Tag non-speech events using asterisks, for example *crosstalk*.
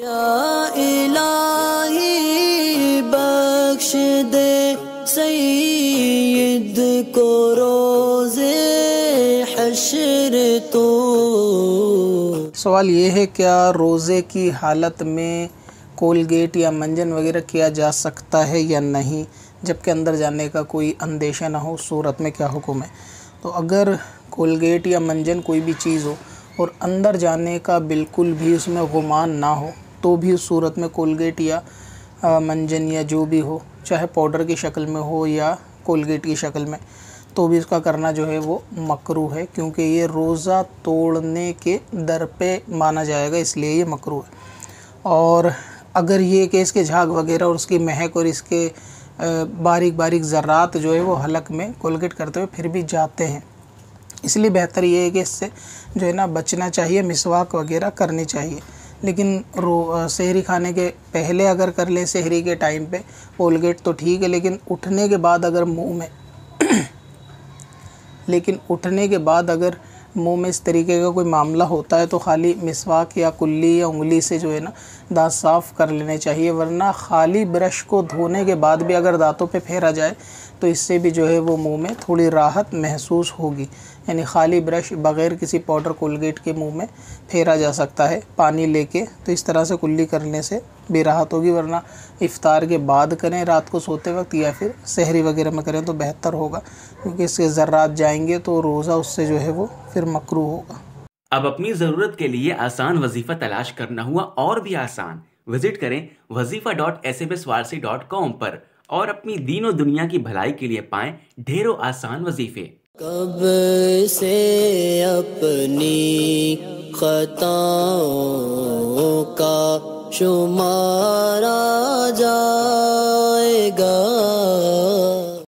बख्श को रोज़े तो। सवाल ये है, क्या रोज़े की हालत में कोलगेट या मंजन वगैरह किया जा सकता है या नहीं? जबकि अंदर जाने का कोई अंदेशा ना हो, सूरत में क्या हुक्म है? तो अगर कोलगेट या मंजन कोई भी चीज़ हो और अंदर जाने का बिल्कुल भी उसमें गुमान ना हो तो भी उस सूरत में कोलगेट या मंजन या जो भी हो, चाहे पाउडर की शक्ल में हो या कोलगेट की शक्ल में तो भी इसका करना जो है वो मकरू है, क्योंकि ये रोज़ा तोड़ने के दर पे माना जाएगा, इसलिए ये मकरू है। और अगर ये कि इसके झाग वगैरह और उसकी महक और इसके बारीक बारीक ज़रात जो है वो हलक में कोलगेट करते हुए फिर भी जाते हैं इसलिए बेहतर ये है कि इससे जो है ना बचना चाहिए, मिसवाक वगैरह करनी चाहिए। लेकिन रो शहरी खाने के पहले अगर कर लें शहरी के टाइम पे, कोलगेट तो ठीक है, लेकिन उठने के बाद अगर मुँह में *clears throat* लेकिन उठने के बाद अगर मुँह में इस तरीके का कोई मामला होता है तो खाली मिसवाक या कुल्ली या उंगली से जो है ना दांत साफ़ कर लेने चाहिए, वरना खाली ब्रश को धोने के बाद भी अगर दांतों पे फेरा जाए तो इससे भी जो है वो मुँह में थोड़ी राहत महसूस होगी। यानी खाली ब्रश बग़ैर किसी पाउडर कोलगेट के मुँह में फेरा जा सकता है, पानी लेके। तो इस तरह से कुल्ली करने से भी राहत होगी, वरना इफ़ार के बाद करें, रात को सोते वक्त या फिर शहरी वगैरह में करें तो बेहतर होगा। क्योंकि इसके ज़र्रात जाएँगे तो रोज़ा उससे जो है वो फिर मकरू होगा। अब अपनी ज़रूरत के लिए आसान वजीफ़ा तलाश करना हुआ और भी आसान। विज़िट करें Wazifa dot S M S Warsi dot com पर। और अपनी दीनों दुनिया की भलाई के लिए पाए ढेरों आसान वजीफे। कब से अपनी खताओं का शुमारा जाएगा?